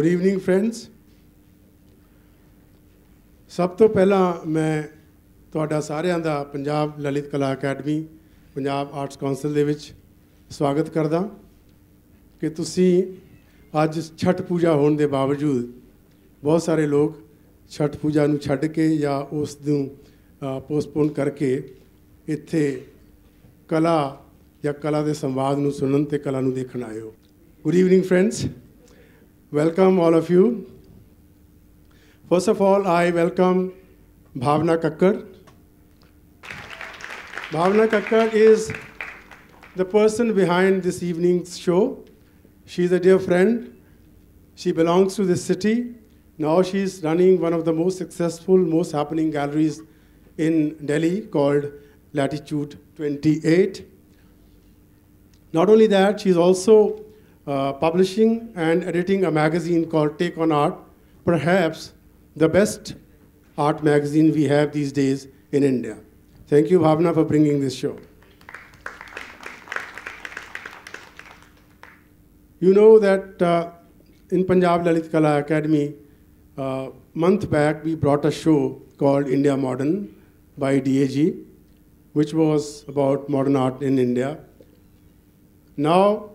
Good evening friends ਸਭ ਤੋਂ ਪਹਿਲਾਂ ਮੈਂ ਤੁਹਾਡਾ ਸਾਰਿਆਂ ਦਾ ਪੰਜਾਬ ਲਲਿਤ ਕਲਾ ਅਕੈਡਮੀ, ਪੰਜਾਬ ਆਰਟਸ ਕਾਉਂਸਲ ਦੇ ਵਿੱਚ ਸਵਾਗਤ ਕਰਦਾ ਕਿ ਤੁਸੀਂ ਅੱਜ ਛਠ ਪੂਜਾ ਹੋਣ ਦੇ ਬਾਵਜੂਦ ਬਹੁਤ ਸਾਰੇ ਲੋਕ ਛਠ ਪੂਜਾ ਨੂੰ ਛੱਡ ਕੇ ਜਾਂ ਉਸ ਨੂੰ ਪੋਸਟਪੋਨ ਕਰਕੇ ਇੱਥੇ ਕਲਾ ਜਾਂ ਕਲਾ ਦੇ ਸੰਵਾਦ ਨੂੰ ਸੁਣਨ ਤੇ ਕਲਾ ਨੂੰ ਦੇਖਣ ਆਏ ਹੋ। Good evening friends Welcome, all of you. First of all, I welcome Bhavna Kakar. Bhavna Kakar is the person behind this evening's show. She's a dear friend. She belongs to this city. Now she's running one of the most successful, most happening galleries in Delhi called Latitude 28. Not only that, she's also uh, publishing and editing a magazine called Take on Art, perhaps the best art magazine we have these days in India. Thank you, Bhavna, for bringing this show. You know that uh, in Punjab Lalit Kala Akademi, uh, month back we brought a show called India Modern by DAG, which was about modern art in India. Now,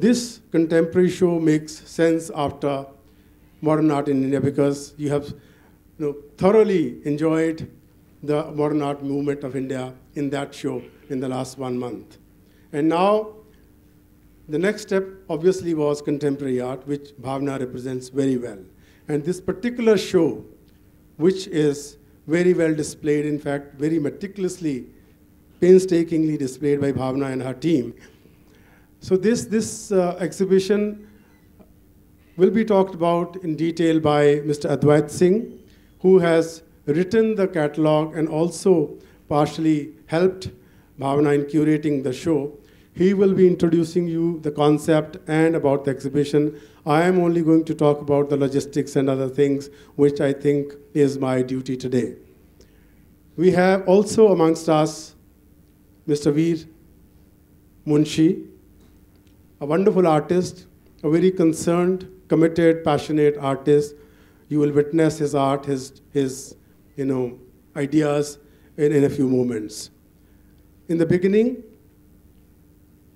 this contemporary show makes sense after modern art in India because you have you know, thoroughly enjoyed the modern art movement of India in that show in the last one month. And now, the next step obviously was contemporary art, which Bhavna represents very well. And this particular show, which is very well displayed, in fact, very meticulously, painstakingly displayed by Bhavna and her team, so this, this uh, exhibition will be talked about in detail by Mr. Advait Singh, who has written the catalog and also partially helped Bhavana in curating the show. He will be introducing you the concept and about the exhibition. I am only going to talk about the logistics and other things, which I think is my duty today. We have also amongst us Mr. Veer Munshi, a wonderful artist, a very concerned, committed, passionate artist. You will witness his art, his, his you know, ideas in, in a few moments. In the beginning,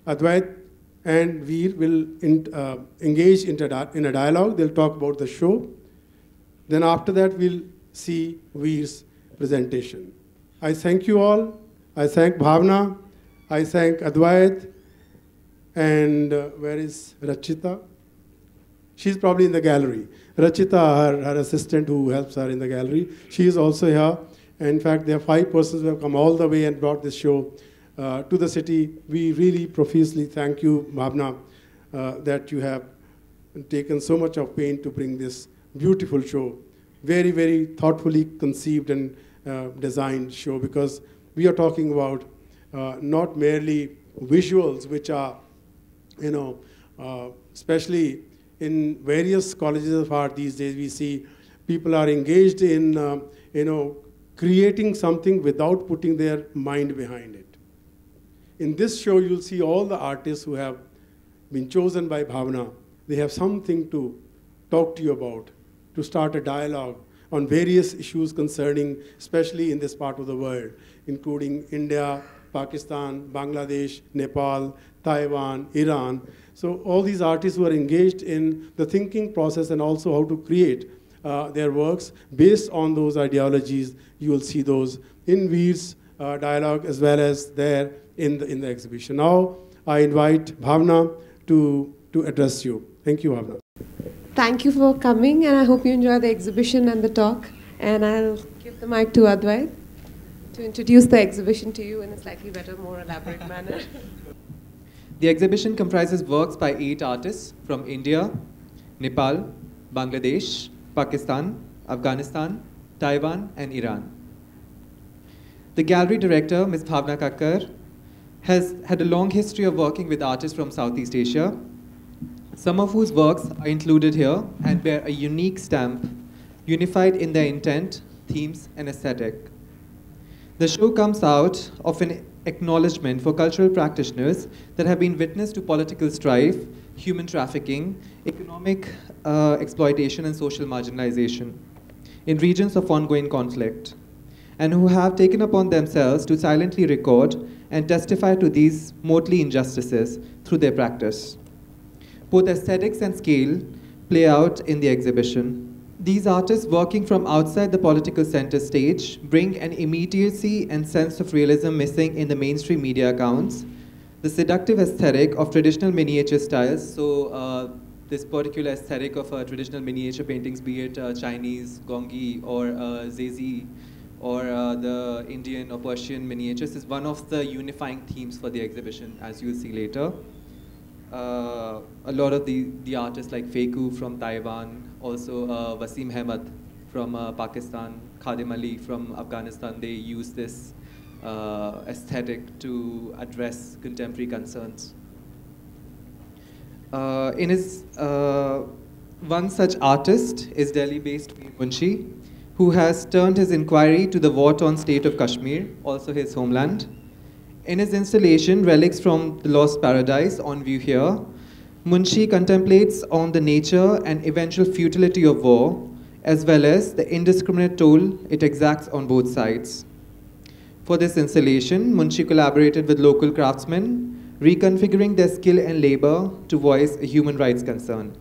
Advait and Veer will in, uh, engage in a, dialogue. They'll talk about the show. Then after that, we'll see Veer's presentation. I thank you all. I thank Bhavna. I thank Advait. And uh, where is Rachita? She's probably in the gallery. Rachita, her, her assistant who helps her in the gallery, she is also here. In fact, there are five persons who have come all the way and brought this show uh, to the city. We really profusely thank you, Bhavna, uh, that you have taken so much of pain to bring this beautiful show. Very, very thoughtfully conceived and uh, designed show because we are talking about uh, not merely visuals, which are you know, uh, especially in various colleges of art these days, we see people are engaged in, uh, you know, creating something without putting their mind behind it. In this show, you'll see all the artists who have been chosen by Bhavana. They have something to talk to you about, to start a dialogue on various issues concerning, especially in this part of the world, including India, Pakistan, Bangladesh, Nepal, Taiwan, Iran. So all these artists were engaged in the thinking process and also how to create uh, their works based on those ideologies, you will see those in Veer's uh, dialogue as well as there in the, in the exhibition. Now I invite Bhavna to, to address you. Thank you, Bhavna. Thank you for coming and I hope you enjoy the exhibition and the talk. And I'll give the mic to Advait to introduce the exhibition to you in a slightly better, more elaborate manner. The exhibition comprises works by eight artists from India, Nepal, Bangladesh, Pakistan, Afghanistan, Taiwan, and Iran. The gallery director, Ms. Bhavna Kakar, has had a long history of working with artists from Southeast Asia, some of whose works are included here and bear a unique stamp, unified in their intent, themes, and aesthetic. The show comes out of an acknowledgement for cultural practitioners that have been witness to political strife, human trafficking, economic uh, exploitation, and social marginalization in regions of ongoing conflict, and who have taken upon themselves to silently record and testify to these mortally injustices through their practice. Both aesthetics and scale play out in the exhibition. These artists working from outside the political center stage bring an immediacy and sense of realism missing in the mainstream media accounts. The seductive aesthetic of traditional miniature styles, so uh, this particular aesthetic of uh, traditional miniature paintings, be it uh, Chinese, Gongbi, or uh, Xieyi, or uh, the Indian or Persian miniatures, is one of the unifying themes for the exhibition, as you'll see later. Uh, a lot of the, the artists like Feku from Taiwan, also uh, Wasim Ahmed from uh, Pakistan, Khadim Ali from Afghanistan, they use this uh, aesthetic to address contemporary concerns. Uh, in his, uh, one such artist is Delhi-based Veer Munshi, who has turned his inquiry to the war-torn state of Kashmir, also his homeland. In his installation, Relics from the Lost Paradise, on view here, Munshi contemplates on the nature and eventual futility of war, as well as the indiscriminate toll it exacts on both sides. For this installation, Munshi collaborated with local craftsmen, reconfiguring their skill and labor to voice a human rights concern.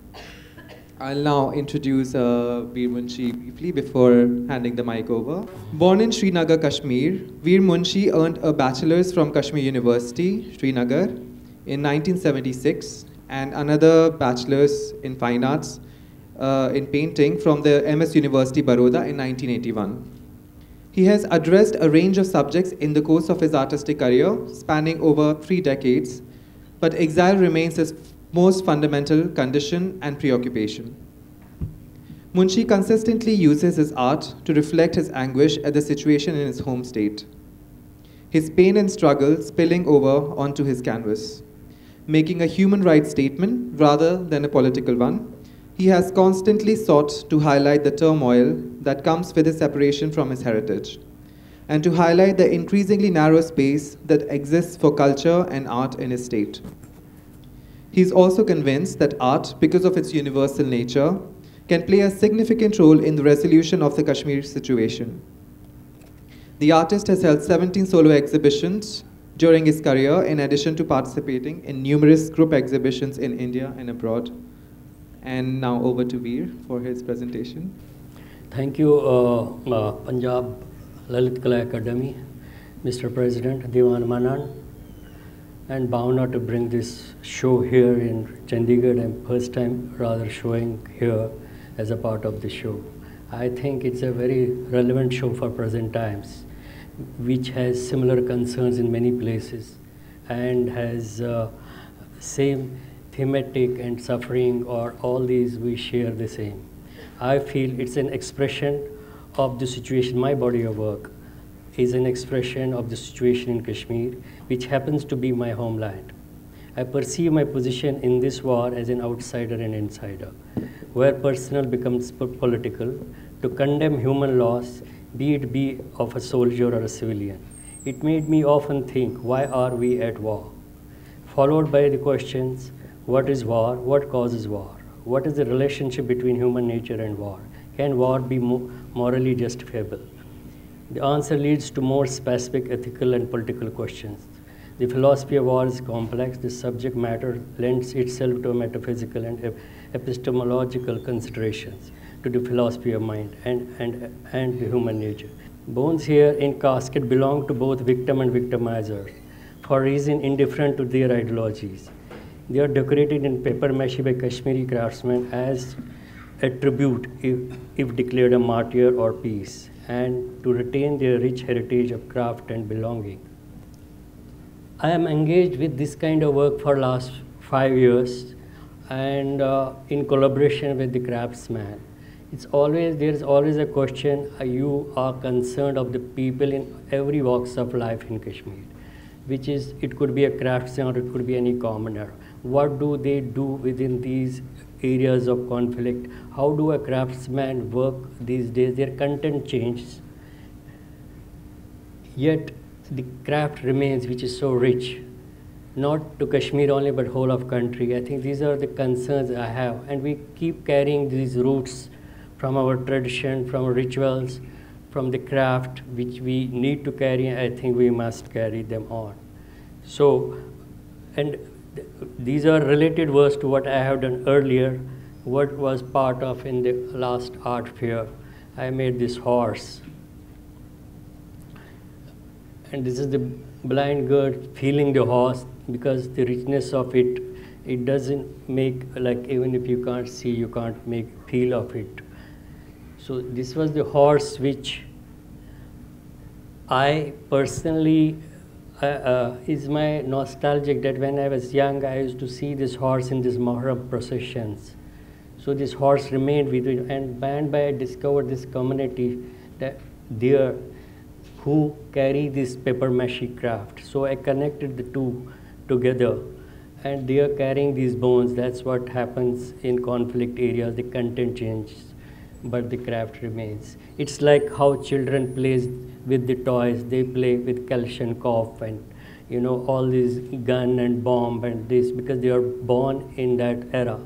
I'll now introduce uh, Veer Munshi briefly before handing the mic over. Born in Srinagar, Kashmir, Veer Munshi earned a bachelor's from Kashmir University, Srinagar, in 1976 and another bachelor's in fine arts uh, in painting from the MS University, Baroda in 1981. He has addressed a range of subjects in the course of his artistic career, spanning over three decades, but exile remains his most fundamental condition and preoccupation. Munshi consistently uses his art to reflect his anguish at the situation in his home state, his pain and struggle spilling over onto his canvas. Making a human rights statement rather than a political one, he has constantly sought to highlight the turmoil that comes with his separation from his heritage, and to highlight the increasingly narrow space that exists for culture and art in his state. He is also convinced that art, because of its universal nature, can play a significant role in the resolution of the Kashmir situation. The artist has held 17 solo exhibitions during his career, in addition to participating in numerous group exhibitions in India and abroad. And now over to Veer for his presentation. Thank you, uh, uh, Punjab Lalit Kala Akademi, Mr. President Diwan Manna, and Bhavna to bring this show here in Chandigarh and first time rather showing here as a part of the show. I think it's a very relevant show for present times, which has similar concerns in many places and has uh, same thematic and suffering or all these we share the same. I feel it's an expression of the situation, my body of work is an expression of the situation in Kashmir, which happens to be my homeland. I perceive my position in this war as an outsider and insider, where personal becomes political, to condemn human loss, be it be of a soldier or a civilian. It made me often think, why are we at war? Followed by the questions, what is war? What causes war? What is the relationship between human nature and war? Can war be morally justifiable? The answer leads to more specific ethical and political questions. The philosophy of war is complex. The subject matter lends itself to metaphysical and epistemological considerations to the philosophy of mind and, and, and the human nature. Bones here in casket belong to both victim and victimizer for reason indifferent to their ideologies. They are decorated in paper mache by Kashmiri craftsmen as a tribute if, if declared a martyr or peace and to retain their rich heritage of craft and belonging. I am engaged with this kind of work for last five years and uh, in collaboration with the craftsman. It's always, there's always a question, you are concerned of the people in every walks of life in Kashmir, which is, it could be a craftsman or it could be any commoner. What do they do within these areas of conflict. How do a craftsman work these days? Their content changes. Yet the craft remains, which is so rich, not to Kashmir only, but whole of country. I think these are the concerns I have, and we keep carrying these roots from our tradition, from rituals, from the craft, which we need to carry. I think we must carry them on. So, and th- these are related words to what I have done earlier, what was part of in the last art fair. I made this horse and this is the blind girl feeling the horse because the richness of it it doesn't make like even if you can't see you can't make feel of it so this was the horse which i personally uh, uh, is my nostalgic that when i was young i used to see this horse in these Muharram processions so this horse remained with me and by and by i discovered this community that there who carry this paper mache craft. So I connected the two together and they are carrying these bones. That's what happens in conflict areas. The content changes, but the craft remains. It's like how children play with the toys. They play with Kalashnikov and you know all these gun and bomb and this because they are born in that era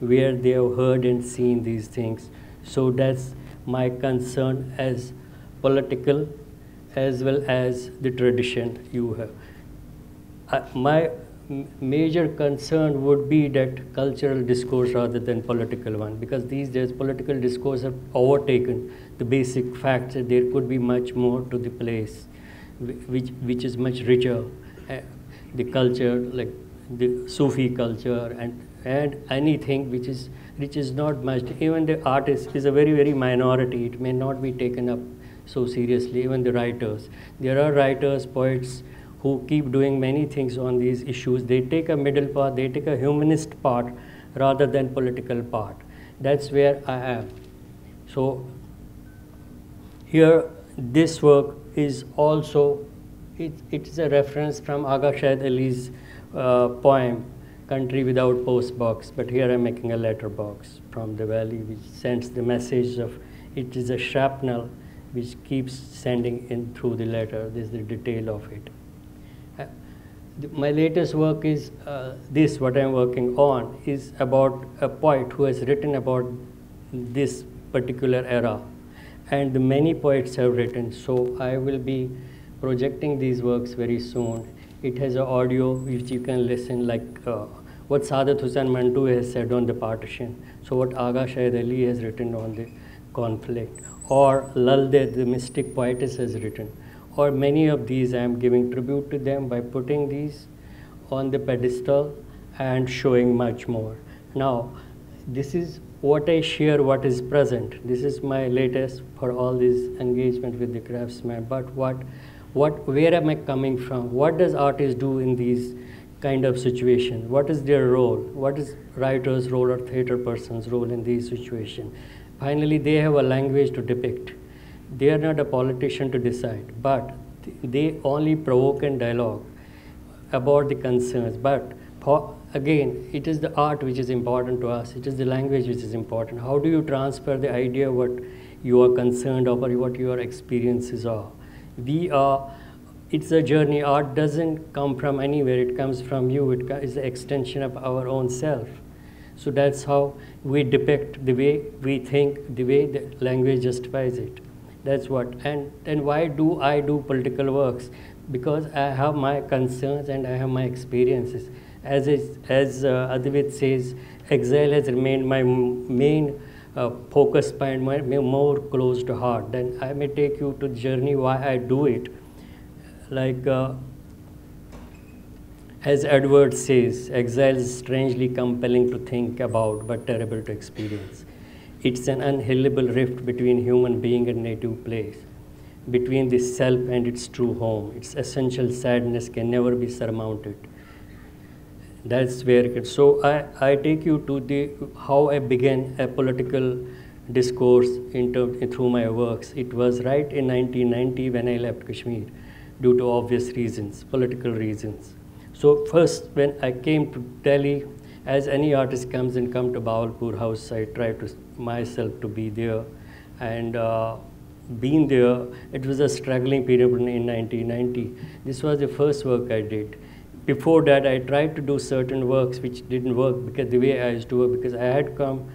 where they have heard and seen these things. So that's my concern as political as well as the tradition you have. My major concern would be that cultural discourse rather than political one because these days political discourse have overtaken the basic facts that there could be much more to the place which, which is much richer uh, the culture like the sufi culture and and anything which is which is not much even the artist is a very very minority it may not be taken up so seriously, even the writers. There are writers, poets who keep doing many things on these issues. They take a middle path, they take a humanist part rather than political part. That's where I am. So here, this work is also, it, it is a reference from Agha Shahid Ali's uh, poem, Country Without Postbox, but here I'm making a letterbox from the valley which sends the message of, it is a shrapnel which keeps sending in through the letter. This is the detail of it. My latest work is uh, this, what I'm working on, is about a poet who has written about this particular era. And many poets have written, so I will be projecting these works very soon. It has an audio which you can listen, like uh, what Saadat Hussain Manto has said on the partition, so what Agha Shahid Ali has written on the conflict, or Lal Ded, the mystic poetess, has written, or many of these I am giving tribute to them by putting these on the pedestal and showing much more. Now, this is what I share, what is present. This is my latest for all this engagement with the craftsman. But what, what, where am I coming from? What does artists do in these kind of situations? What is their role? What is writer's role or theater person's role in these situations? Finally, they have a language to depict. They are not a politician to decide, but they only provoke and dialogue about the concerns. But for, again, it is the art which is important to us. It is the language which is important. How do you transfer the idea what you are concerned of or what your experiences are? We are. It's a journey. Art doesn't come from anywhere. It comes from you. It is an extension of our own self. So that's how we depict the way we think, the way the language justifies it. That's what. And then why do I do political works? Because I have my concerns and I have my experiences. As is, as uh, says, exile has remained my main uh, focus point, my, my more close to heart. Then I may take you to the journey why I do it. Like. Uh, as Edward says, exile is strangely compelling to think about but terrible to experience. It's an unhealable rift between human being and native place, between the self and its true home. Its essential sadness can never be surmounted. That's where it. So I, I take you to the how I began a political discourse in term, through my works. It was right in 1990 when I left Kashmir due to obvious reasons, political reasons. So first, when I came to Delhi, as any artist comes and come to Bahawalpur House, I try to myself to be there, and uh, been there. It was a struggling period in 1990. This was the first work I did. Before that, I tried to do certain works which didn't work because the way I used to work, because I had come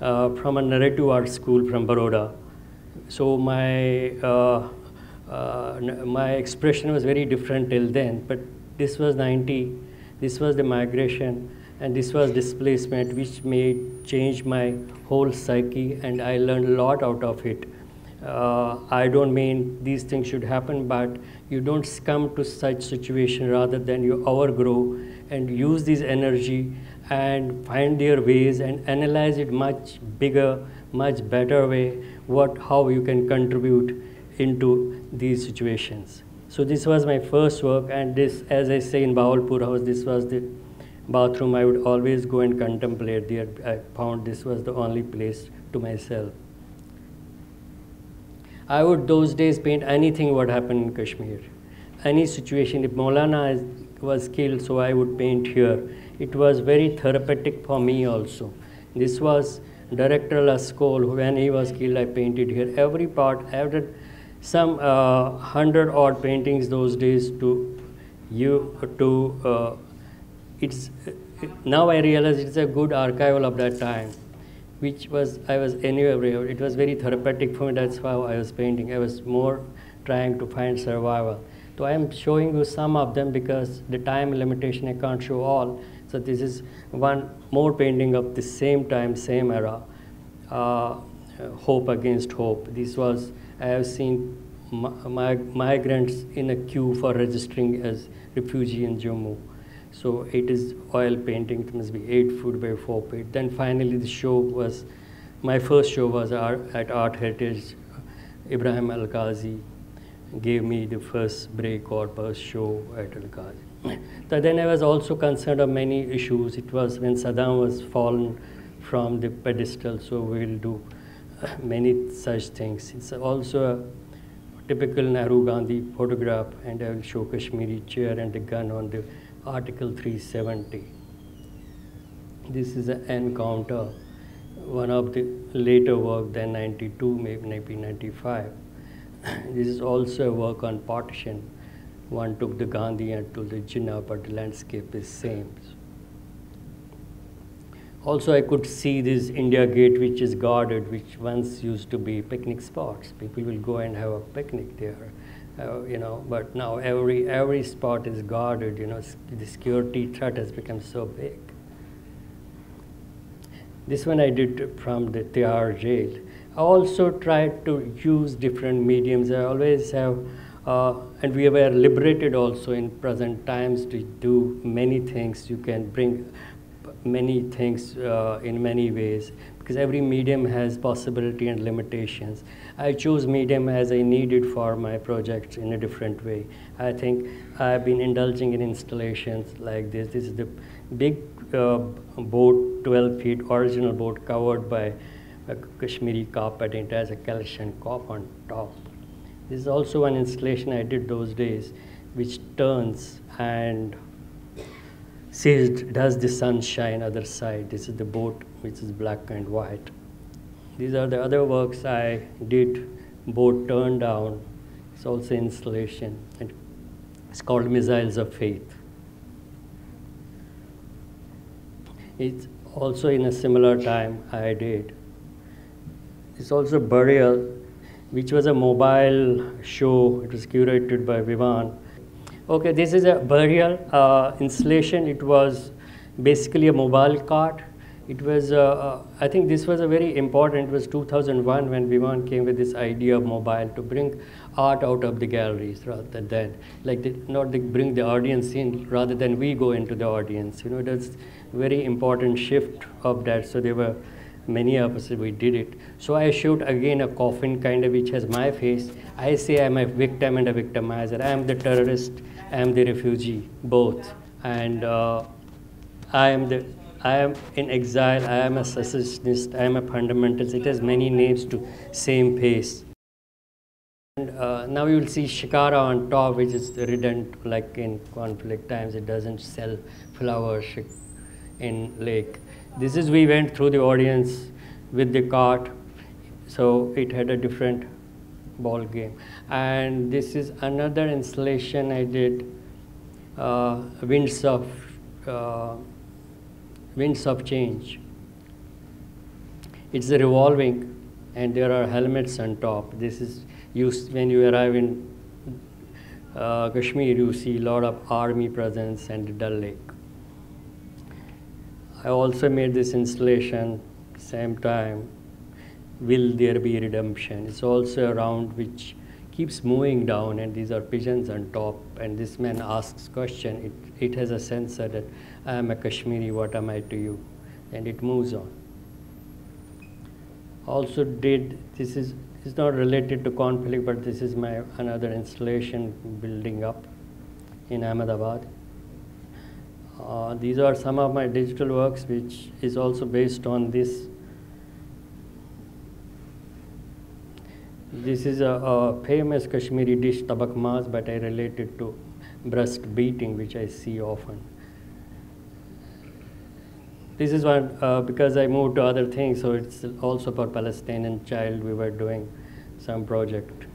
uh, from a narrative art school from Baroda. So my, uh, uh, my expression was very different till then, but this was 90, this was the migration, and this was displacement which made change my whole psyche and I learned a lot out of it. Uh, I don't mean these things should happen, but you don't succumb to such situation rather than you overgrow and use this energy and find their ways and analyze it much bigger, much better way, what, how you can contribute into these situations. So this was my first work and this, as I say in Bahawalpur House, this was the bathroom I would always go and contemplate there. I found this was the only place to myself. I would those days paint anything what happened in Kashmir. Any situation, if Maulana was killed, so I would paint here. It was very therapeutic for me also. This was Director Lassa Kaul, when he was killed, I painted here. Every part, after some uh, hundred odd paintings those days to you to uh, it's now I realize it's a good archival of that time, which was I was anywhere. It was very therapeutic for me. That's how I was painting. I was more trying to find survival. So I am showing you some of them because the time limitation I can't show all. So this is one more painting of the same time, same era. Uh, hope against hope. This was I have seen migrants in a queue for registering as refugee in Jammu. So it is oil painting, it must be eight foot by four feet. Then finally the show was, my first show was at Art Heritage. Ibrahim Alkazi gave me the first break corpus show at Alkazi. So then I was also concerned of many issues. It was when Saddam was fallen from the pedestal, so we'll do uh, many such things. It's also a typical Nehru Gandhi photograph, and I will show Kashmiri chair and the gun on the Article 370. This is an encounter, one of the later work than 92, maybe 1995. this is also a work on partition. One took the Gandhi and to the Jinnah, but the landscape is same. Also, I could see this India Gate, which is guarded, which once used to be picnic spots. People will go and have a picnic there uh, you know, but now every, every spot is guarded, you know, the security threat has become so big. This one I did from the Tihar jail. I also tried to use different mediums. I always have, uh, and we were liberated also in present times to do many things. You can bring many things uh, in many ways because every medium has possibility and limitations. I chose medium as I needed for my projects in a different way. I think I've been indulging in installations like this. This is the big uh, boat, 12 feet original boat covered by a Kashmiri carpet. It has a Kalashnikov on top. This is also one installation I did those days, which turns and sees does the sun shine other side. This is the boat which is black and white. These are the other works I did, boat turned down. It's also installation. And it's called Missiles of Faith. It's also in a similar time I did. It's also Burial, which was a mobile show. It was curated by Vivan Okay, this is a burial uh, installation. It was basically a mobile cart. It was, uh, uh, I think this was a very important, it was 2001 when Vivan came with this idea of mobile to bring art out of the galleries rather than, like, the, not the, bring the audience in rather than we go into the audience. You know, that's very important shift of that. So there were many of us, we did it. So I showed again a coffin kind of which has my face. I say I'm a victim and a victimizer. I am the terrorist I am the refugee, both. And uh, I am the I am in exile, I am a secessionist, I am a fundamentalist. It has many names to same face. And uh, now you will see shikara on top, which is redundant, like in conflict times, it doesn't sell flowers in lake. This is, we went through the audience with the cart, so it had a different ball game. And this is another installation I did, uh, Winds of uh, Winds of Change. It's revolving, and there are helmets on top. This is used when you arrive in uh, Kashmir. You see a lot of army presence and Dal Lake. I also made this installation same time will there be redemption? It's also around which keeps moving down and these are pigeons on top and this man asks question. It, it has a sensor that i am a kashmiri what am i to you? And it moves on. Also did this is it's not related to conflict but this is my another installation building up in ahmedabad. Uh, these are some of my digital works which is also based on this This is a, a, famous Kashmiri dish, tabak maaz, but I relate it to breast beating, which I see often. This is one uh, because I moved to other things, so it's also for Palestinian child. We were doing some project.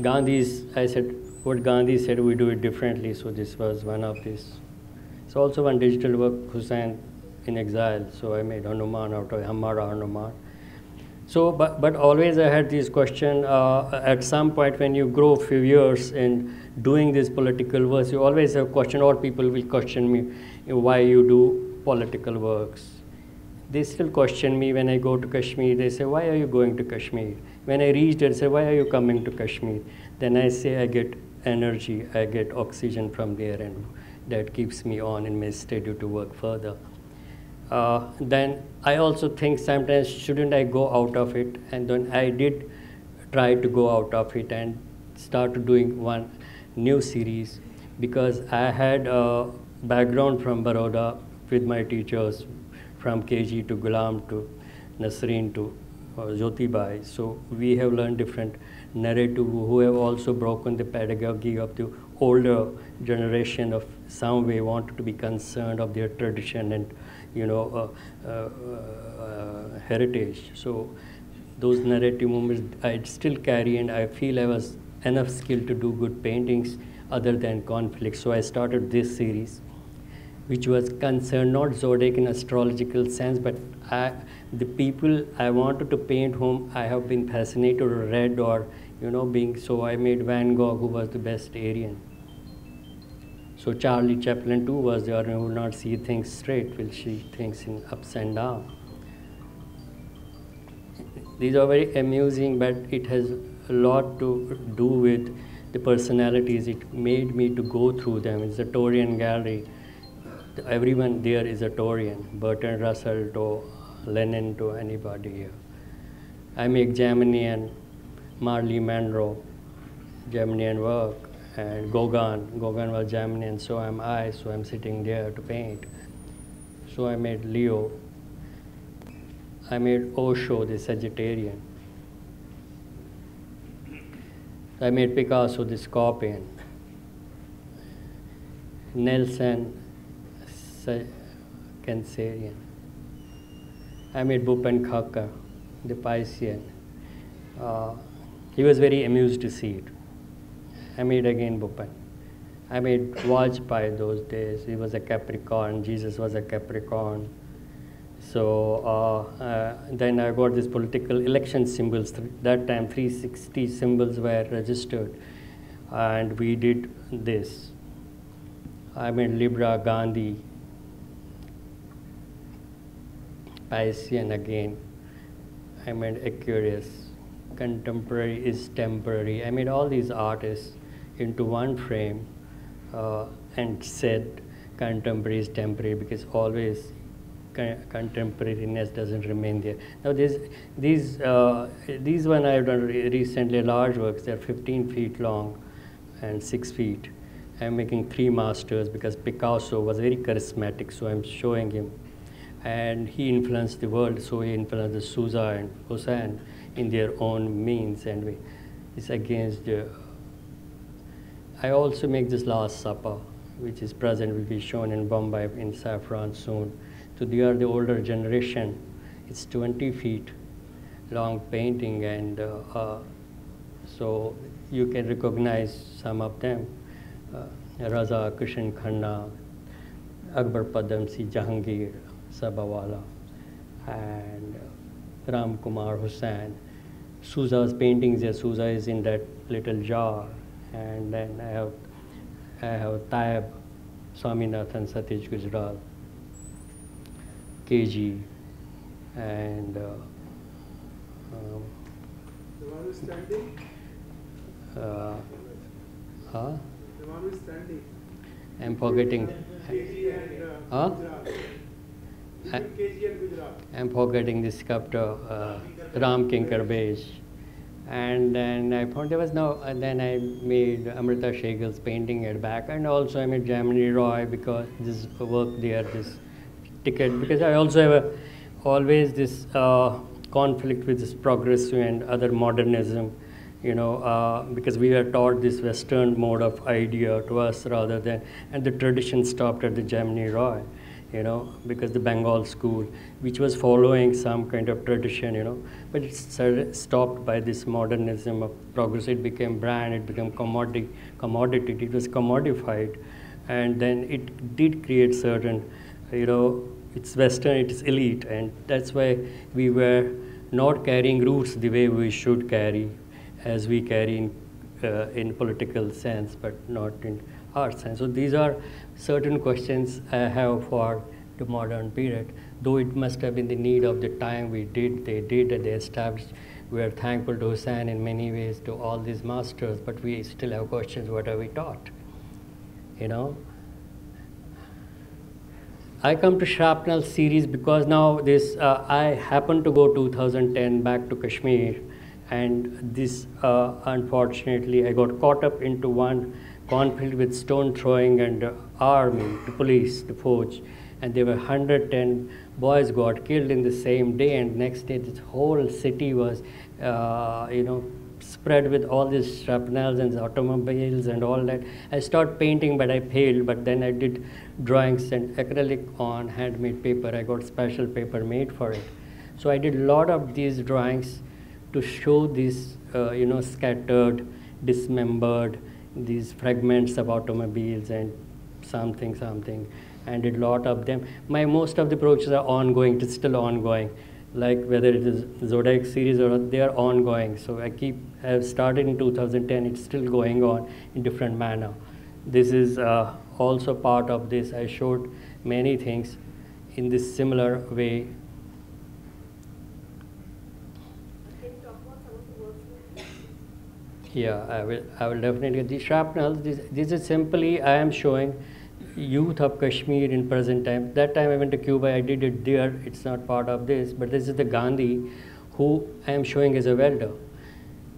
Gandhi's, I said, what Gandhi said, we do it differently. So this was one of these. It's also one digital work, Husain in exile. So I made Hanuman out of Hamara Hanuman. So, but, but always I had this question, uh, at some point when you grow a few years in doing this political work, you always have question, or people will question me, why you do political works. They still question me when I go to Kashmir. They say, why are you going to Kashmir? When I reach there, they say, why are you coming to Kashmir? Then I say, I get energy, I get oxygen from there, and that keeps me on in my study to work further uh, then I also think sometimes shouldn't I go out of it? And then I did try to go out of it and start doing one new series because I had a background from Baroda with my teachers from KG to Gulam to Nasreen to uh, Jyoti Bhatt. So we have learned different narrative who have also broken the pedagogy of the older generation of some way wanted to be concerned of their tradition and you know, uh, uh, uh, heritage. So those narrative moments I still carry and I feel I was enough skilled to do good paintings other than conflict. So I started this series, which was concerned not zodiac in astrological sense, but I, the people I wanted to paint whom I have been fascinated or read or, you know, being, so I made Van Gogh, who was the best Arian. So Charlie Chaplin too was there and would not see things straight, will see things in ups and down. These are very amusing, but it has a lot to do with the personalities. It made me to go through them. It's a Taurean gallery. Everyone there is a Taurean, Bertrand Russell to Lenin to anybody here. I make Geminian, Marley Monroe, Geminian work and Gauguin. Gauguin was and so am I, so I'm sitting there to paint. So I made Leo. I made Osho, the Sagittarian. I made Picasso, the Scorpion. Nelson, Cancerian. I made Bhupen Khakhar, the Piscean. Uh, he was very amused to see it. I made again Bhupen. I made Vajpayee those days. He was a Capricorn. Jesus was a Capricorn. So uh, uh, then I got these political election symbols. That time 360 symbols were registered. And we did this. I made Libra, Gandhi, Piscean again. I made Aquarius. Contemporary is temporary. I made all these artists into one frame uh, and said contemporary is temporary because always contemporariness doesn't remain there. Now these, uh, these one I have done recently large works, they're 15 feet long and 6 feet. I'm making three masters because Picasso was very charismatic, so I'm showing him. And he influenced the world, so he influenced the Souza and Husain in their own means, and it's against I also make this Last Supper, which is present, will be shown in Bombay in Saffron soon. Are the older generation. It's 20 feet. long painting, and uh, uh, so you can recognize some of them. Uh, Raza Krishen Khanna, Akbar Padamsee Jahangir Sabavala, and uh, Ram Kumar Husain. Souza's paintings, yeah, Souza is in that little jar, and then I have I have Tyeb, Swaminathan, Satish Gujral, KG, and uh, um, The one who's standing, uh, huh? the one who's standing. I'm forgetting. KG and uh, Huh? KG and I'm forgetting the sculptor, uh, Ram Kinkar Baij. And then I found there was no, and then I made Amrita Sher-Gil's painting at back, and also I made Jamini Roy because this work there, this ticket, because I also have a, always this uh, conflict with this progressive and other modernism, you know, uh, because we were taught this Western mode of idea to us rather than, and the tradition stopped at the Jamini Roy you know, because the Bengal school, which was following some kind of tradition, you know, but it stopped by this modernism of progress. It became brand, it became commodity, commodity. It was commodified, and then it did create certain, you know, it's Western, it's elite, and that's why we were not carrying roots the way we should carry, as we carry in, uh, in political sense, but not in sense. So these are certain questions I have for the modern period. Though it must have been the need of the time we did, they did, and they established. We are thankful to Husain in many ways to all these masters, but we still have questions what are we taught? You know? I come to Shrapnel series because now this uh, I happened to go 2010 back to Kashmir, and this uh, unfortunately I got caught up into one conflict with stone throwing and uh, army, the police, the force, and there were 110 boys got killed in the same day, and next day this whole city was, uh, you know, spread with all these shrapnels and automobiles and all that. I started painting, but I failed. But then I did drawings and acrylic on handmade paper. I got special paper made for it. So I did a lot of these drawings to show these, uh, you know, scattered, dismembered, these fragments of automobiles and something, something, and did a lot of them. My most of the projects are ongoing. It is still ongoing like whether it is Zodiac series or they are ongoing. So I keep I have started in 2010. It's still going on in different manner. This is uh, also part of this. I showed many things in this similar way. Yeah, I will. I will definitely. The shrapnel. This, this is simply I am showing youth of Kashmir in present time. That time I went to Cuba, I did it there. It's not part of this, but this is the Gandhi who I am showing as a welder.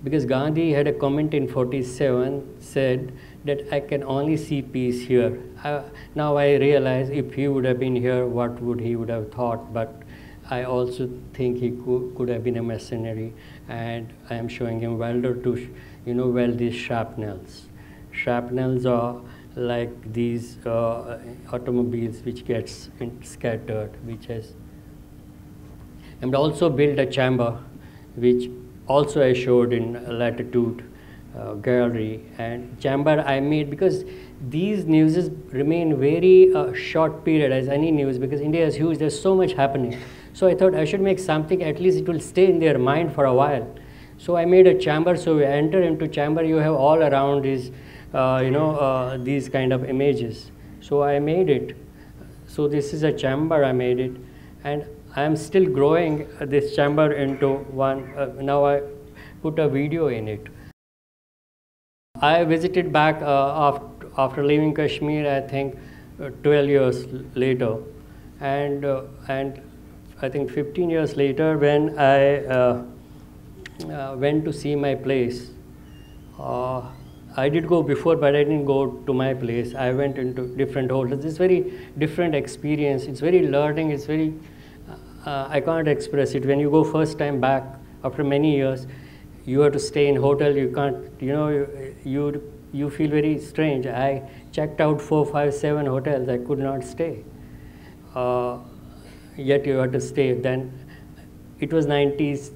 Because Gandhi had a comment in 47 said that I can only see peace here. Uh, now I realize if he would have been here, what would he would have thought? But I also think he could, could have been a mercenary, and I am showing him welder to, you know, well, these shrapnels. Shrapnels are like these uh, automobiles which gets scattered, which has, and also built a chamber, which also I showed in Latitude uh, Gallery. And chamber I made because these newses remain very uh, short period as any news because India is huge. There's so much happening. So I thought I should make something at least it will stay in their mind for a while. So I made a chamber. So we enter into chamber. You have all around is uh, you know, uh, these kind of images. So I made it. So this is a chamber, I made it. And I am still growing this chamber into one. Uh, now I put a video in it. I visited back after, after leaving Kashmir, I think 12 years later. And, and I think 15 years later, when I went to see my place, I did go before, but I didn't go to my place. I went into different hotels. It's very different experience. It's very learning. It's very, uh, I can't express it. When you go first time back after many years, you have to stay in hotel. You can't, you know, you, you, you feel very strange. I checked out four, five, seven hotels. I could not stay. Uh, yet you had to stay. Then it was 90s,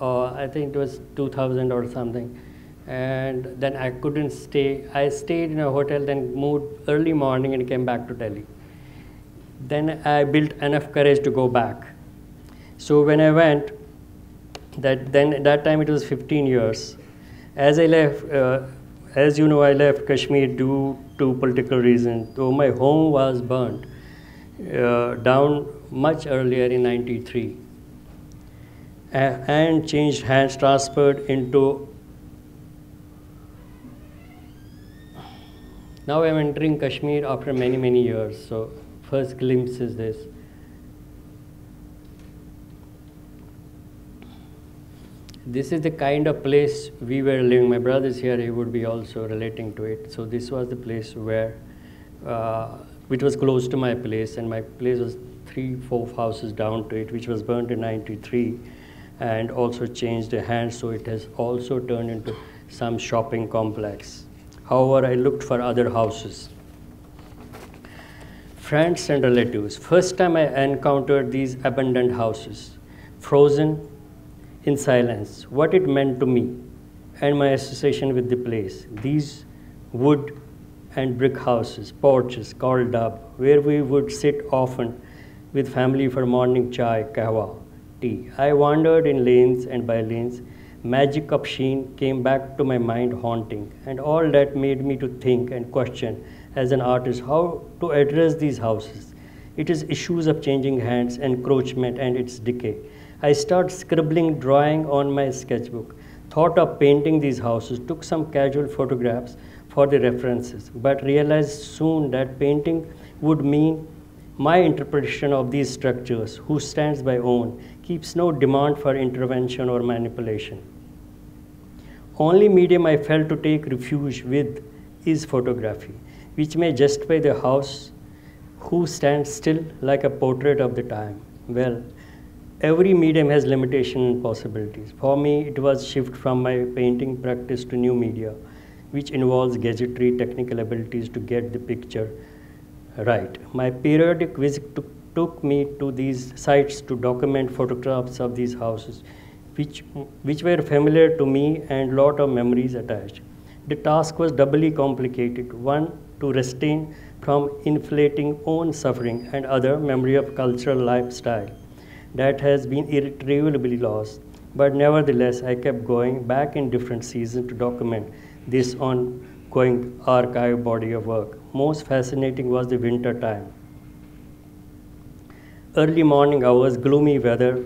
uh, I think it was 2000 or something. And then I couldn't stay. I stayed in a hotel, then moved early morning and came back to Delhi. Then I built enough courage to go back. So when I went, that then that time it was 15 years. As I left, uh, as you know, I left Kashmir due to political reasons. So my home was burnt uh, down much earlier in 93 uh, and changed hands, transferred into. Now I'm entering Kashmir after many, many years. So first glimpse is this. this is the kind of place we were living. My brother is here, he would be also relating to it. So this was the place where, uh, which was close to my place, and my place was three, four houses down to it, which was burnt in 93 and also changed the hands, so it has also turned into some shopping complex. However, I looked for other houses. Friends and relatives. First time I encountered these abandoned houses, frozen in silence what it meant to me and my association with the place. These wood and brick houses, porches called up, where we would sit often with family for morning chai, kahwa, tea. I wandered in lanes and by lanes. Magic of sheen came back to my mind haunting, and all that made me to think and question as an artist how to address these houses. It is issues of changing hands, encroachment, and its decay. I started scribbling, drawing on my sketchbook. Thought of painting these houses, took some casual photographs for the references, but realized soon that painting would mean my interpretation of these structures, who stands by own, keeps no demand for intervention or manipulation. Only medium I felt to take refuge with is photography, which may justify the house who stands still like a portrait of the time. Well, every medium has limitation and possibilities. For me, it was shift from my painting practice to new media, which involves gadgetry, technical abilities to get the picture right. My periodic visit took, took me to these sites to document photographs of these houses, which, which were familiar to me and lot of memories attached. The task was doubly complicated. One, to restrain from inflating own suffering and other memory of cultural lifestyle that has been irretrievably lost. But nevertheless, I kept going back in different seasons to document this ongoing archive body of work. Most fascinating was the winter time. Early morning hours, gloomy weather,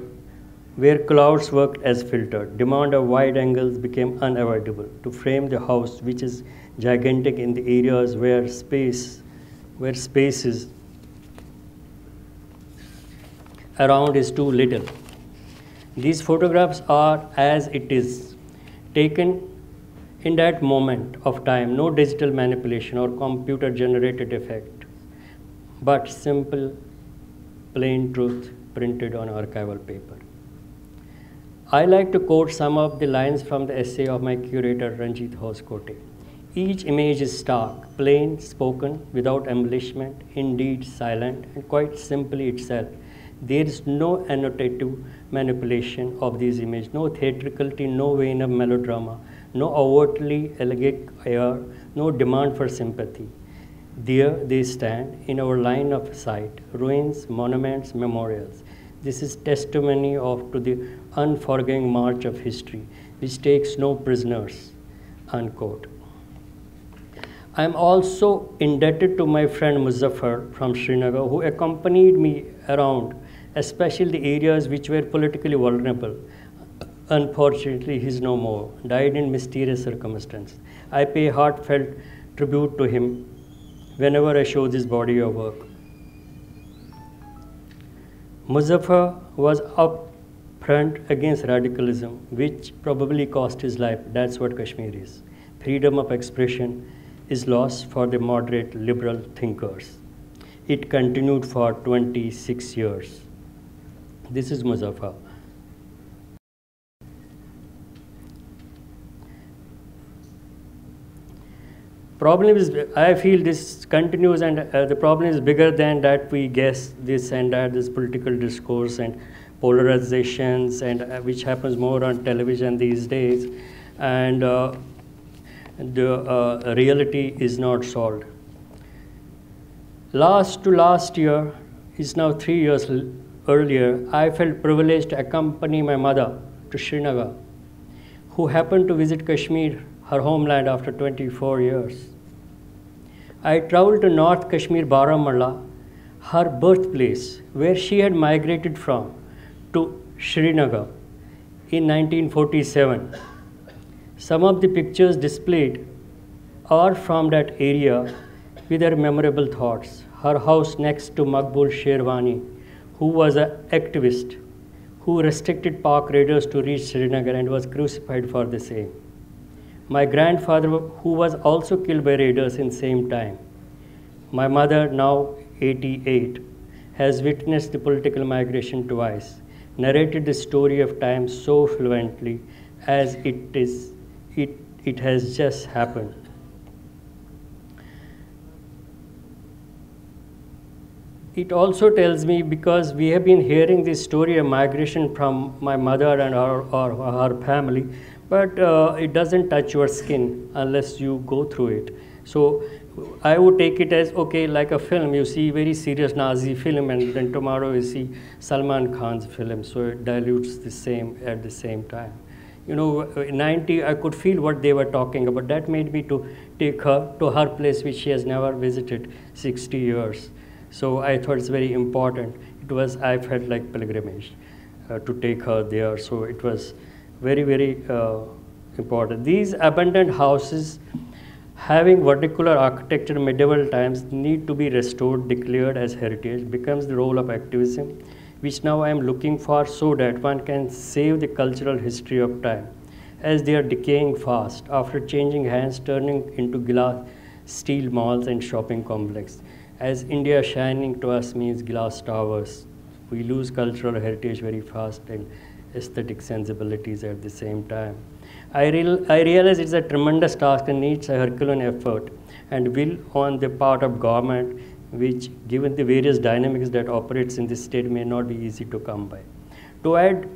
where clouds worked as filter. Demand of wide angles became unavoidable to frame the house, which is gigantic in the areas where space, where spaces around is too little. These photographs are as it is, taken in that moment of time, no digital manipulation or computer generated effect, but simple, plain truth printed on archival paper. I like to quote some of the lines from the essay of my curator Ranjit Hoskote. Each image is stark, plain, spoken, without embellishment, indeed silent, and quite simply itself there is no annotative manipulation of these images, no theatricality, no vein of melodrama, no overtly elegiac air, no demand for sympathy. There they stand in our line of sight, ruins, monuments, memorials. This is testimony of to the unforgiving march of history, which takes no prisoners. Unquote. I am also indebted to my friend Muzaffar from Srinagar, who accompanied me around especially the areas which were politically vulnerable. Unfortunately, he is no more, died in mysterious circumstances. I pay heartfelt tribute to him whenever I show this body of work. Muzaffar was up front against radicalism, which probably cost his life. That's what Kashmir is. Freedom of expression is lost for the moderate liberal thinkers. It continued for 26 years. This is Muzaffar. Problem is, I feel this continues, and uh, the problem is bigger than that. We guess this and that, this political discourse and polarizations, and uh, which happens more on television these days, and uh, the uh, reality is not solved. Last to last year is now three years earlier. I felt privileged to accompany my mother to Srinagar, who happened to visit Kashmir, her homeland, after 24 years. I traveled to North Kashmir, Baramulla, her birthplace, where she had migrated from, to Srinagar in 1947. Some of the pictures displayed are from that area with her memorable thoughts. Her house next to Maqbul Sherwani, who was an activist who restricted Pak raiders to reach Srinagar and was crucified for the same. My grandfather, who was also killed by raiders in same time. My mother, now 88, has witnessed the political migration twice, narrated the story of time so fluently as it is it, it has just happened. It also tells me because we have been hearing this story of migration from my mother and her, or her family, but uh, it doesn't touch your skin unless you go through it. So I would take it as okay, like a film. You see very serious Nazi film, and then tomorrow you see Salman Khan's film. So it dilutes the same at the same time. You know, in 90, I could feel what they were talking about. That made me to take her to her place, which she has never visited 60 years. So I thought it's very important. It was I felt like pilgrimage uh, to take her there. So it was very very uh, important. These abandoned houses having vernacular architecture in medieval times need to be restored, declared as heritage, becomes the role of activism, which now I am looking for so that one can save the cultural history of time, as they are decaying fast after changing hands, turning into glass, steel malls and shopping complex. As India shining to us means glass towers, we lose cultural heritage very fast and aesthetic sensibilities at the same time. I, real, I realize it's a tremendous task and needs a Herculean effort and will on the part of government, which given the various dynamics that operates in this state may not be easy to come by. To add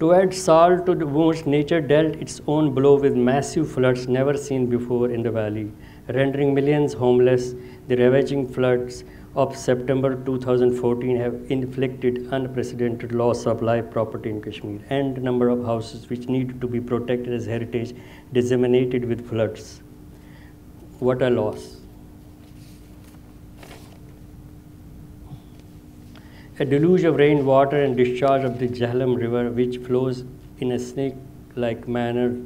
To add salt to the wounds, nature dealt its own blow with massive floods never seen before in the valley, rendering millions homeless. The ravaging floods of September 2014 have inflicted unprecedented loss of life property in Kashmir and number of houses which need to be protected as heritage disseminated with floods. What a loss. A deluge of rainwater and discharge of the Jhelum River, which flows in a snake-like manner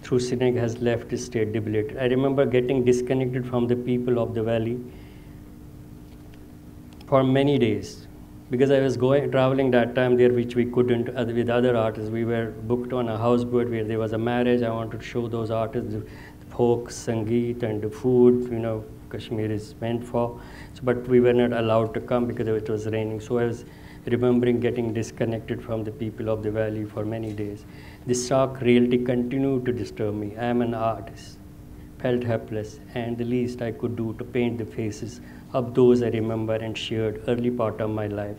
through Srinagar, has left the state debilitated. I remember getting disconnected from the people of the valley for many days because I was going traveling that time there, which we couldn't uh, with other artists. We were booked on a houseboat where there was a marriage. I wanted to show those artists the folk, sangeet, and the food. You know, Kashmir is meant for. So, but we were not allowed to come because it was raining. So I was remembering getting disconnected from the people of the valley for many days. This stark reality continued to disturb me. I am an artist, felt helpless, and the least I could do to paint the faces of those I remember and shared early part of my life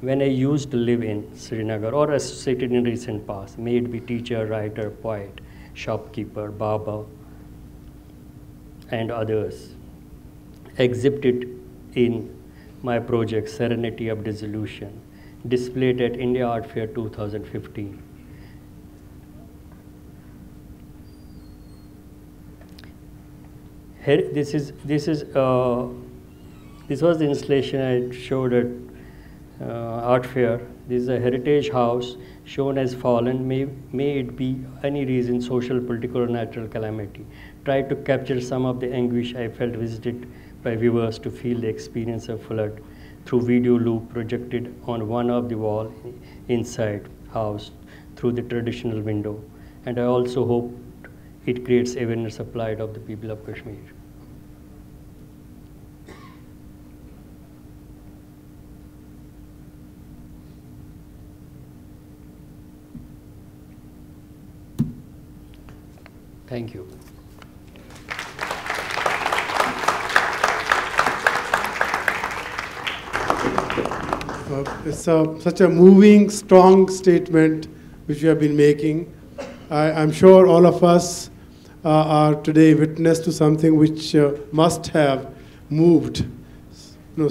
when I used to live in Srinagar or associated in recent past, may it be teacher, writer, poet, shopkeeper, barber, and others, exhibited in my project Serenity of Dissolution, displayed at India Art Fair 2015. Here, this is this is uh, this was the installation I showed at uh, art fair. This is a heritage house shown as fallen. May, may it be any reason, social, political, or natural calamity. Try to capture some of the anguish I felt visited by viewers to feel the experience of flood through video loop projected on one of the wall inside house through the traditional window. And I also hope it creates awareness plight of the people of Kashmir. Thank you. Uh, it's a, such a moving, strong statement which you have been making. I, I'm sure all of us uh, are today witness to something which uh, must have moved you know,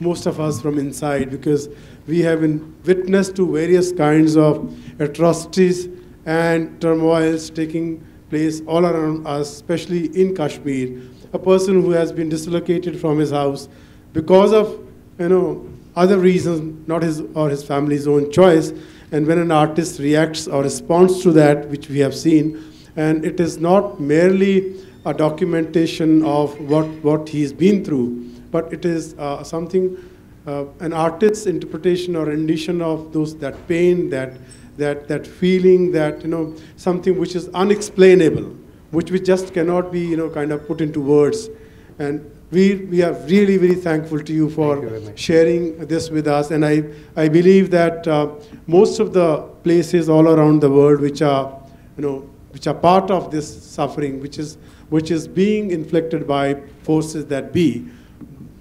most of us from inside because we have been witness to various kinds of atrocities and turmoils taking place all around us, especially in Kashmir. A person who has been dislocated from his house because of you know other reasons, not his or his family's own choice. And when an artist reacts or responds to that, which we have seen, and it is not merely a documentation of what, what he's been through, but it is uh, something, uh, an artist's interpretation or rendition of those that pain, that that that feeling, that you know something which is unexplainable, which we just cannot be you know kind of put into words, and we we are really very thankful to you for you sharing this with us. And I I believe that uh, most of the places all around the world which are you know which are part of this suffering, which is which is being inflicted by forces that be,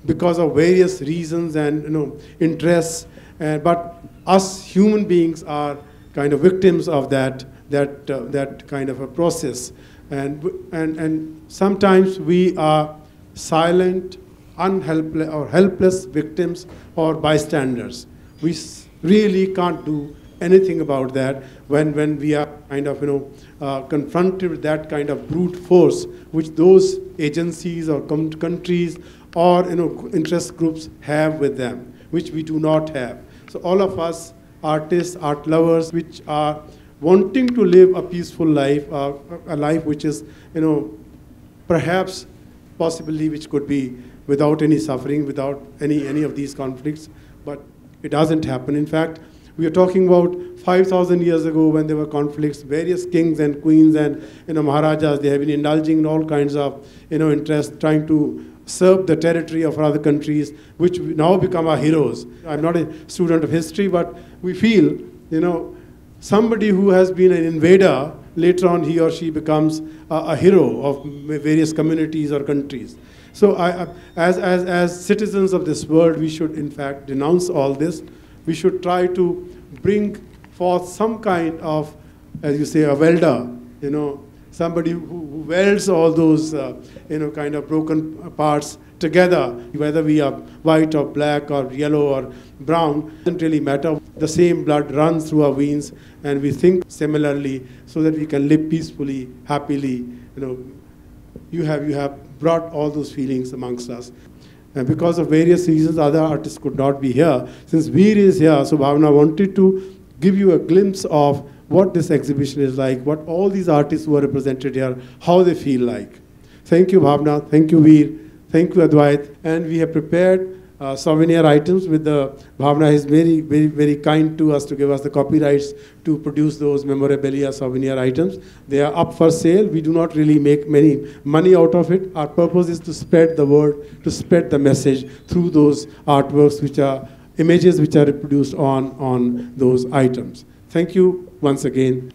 because of various reasons and you know interests. And but us human beings are kind of victims of that that uh, that kind of a process, and and and sometimes we are silent, unhelpless or helpless victims or bystanders. We really can't do anything about that when, when we are kind of you know uh, confronted with that kind of brute force which those agencies or countries or you know interest groups have with them which we do not have so all of us artists art lovers which are wanting to live a peaceful life uh, a life which is you know perhaps possibly which could be without any suffering, without any, any of these conflicts, but it doesn't happen. In fact, we are talking about 5,000 years ago when there were conflicts, various kings and queens and you know, Maharajas, they have been indulging in all kinds of you know, interest, trying to serve the territory of other countries, which now become our heroes. I'm not a student of history, but we feel, you know, somebody who has been an invader, later on he or she becomes a, a hero of various communities or countries. So, I- as, as, as citizens of this world, we should in fact denounce all this. We should try to bring forth some kind of, as you say, a welder, you know, somebody who, who welds all those, uh, you know, kind of broken parts together, whether we are white or black or yellow or brown, doesn't really matter. The same blood runs through our veins, and we think similarly, so that we can live peacefully, happily. You know, you have you have brought all those feelings amongst us. And because of various reasons, other artists could not be here. Since Veer is here, so Bhavna wanted to give you a glimpse of what this exhibition is like, what all these artists who are represented here, how they feel like. Thank you, Bhavna. Thank you, Veer. Thank you, Advait. And we have prepared uh, souvenir items with the Bhavna is very, very, very kind to us to give us the copyrights to produce those memorabilia souvenir items. They are up for sale. We do not really make many money out of it. Our purpose is to spread the word, to spread the message through those artworks, which are images which are reproduced on, on those items. Thank you once again.